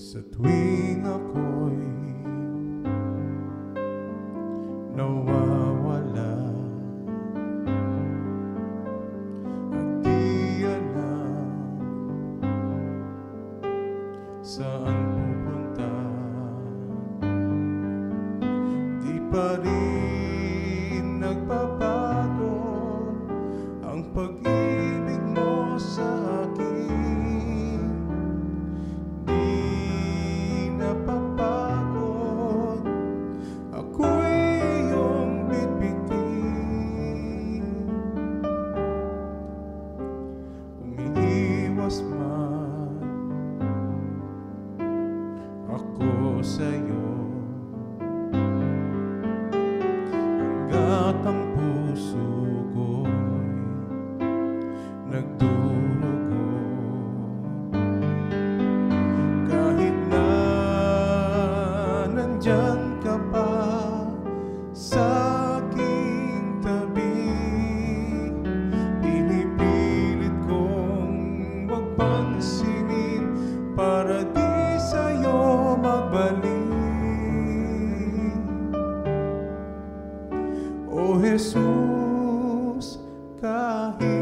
Sa tuwing ako'y nawawala At di alam saan pupunta. Di pa rin nagbabago ang pag-ibig mo sa Ako sa'yo. Hanggat ang puso ko'y nagdurugo na nandyan magbalik O Jesus, kahit